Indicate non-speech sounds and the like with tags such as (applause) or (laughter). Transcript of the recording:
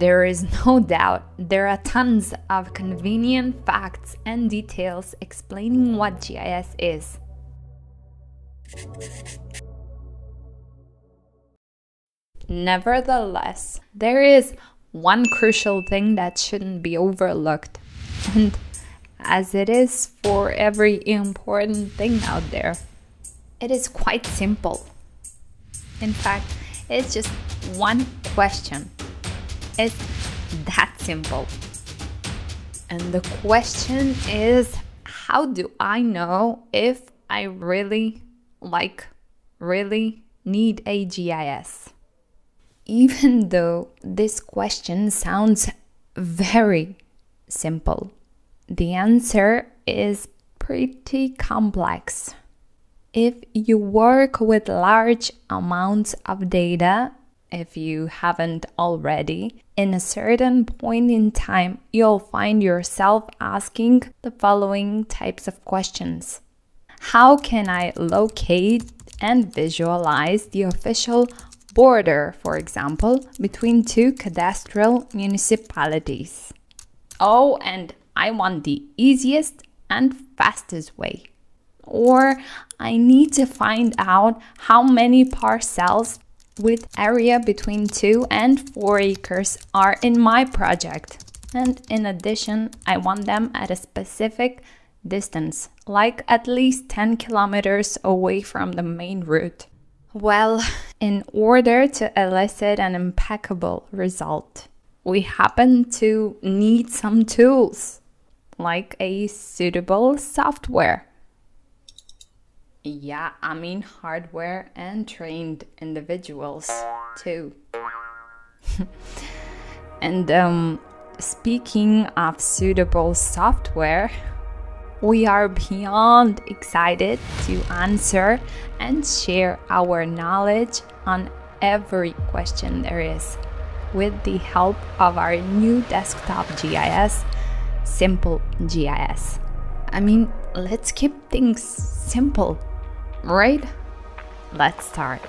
there is (laughs) no doubt there are tons of convenient facts and details explaining what GIS is. Nevertheless, there is one crucial thing that shouldn't be overlooked, and as it is for every important thing out there, it is quite simple. In fact, it's just one question. It's that simple. And the question is how do I know if I really like really need a GIS? Even though this question sounds very simple, the answer is pretty complex. If you work with large amounts of data, if you haven't already, in a certain point in time, you'll find yourself asking the following types of questions. How can I locate and visualize the official border, for example, between two cadastral municipalities? Oh, and I want the easiest and fastest way. Or I need to find out how many parcels with area between 2 and 4 acres are in my project. And in addition, I want them at a specific distance, like at least 10 kilometers away from the main route. Well, (laughs) in order to elicit an impeccable result, we happen to need some tools, like a suitable software. Yeah, I mean hardware and trained individuals too. (laughs) and um, speaking of suitable software, we are beyond excited to answer and share our knowledge on every question there is with the help of our new desktop GIS, Simple GIS. I mean, let's keep things simple right? Let's start.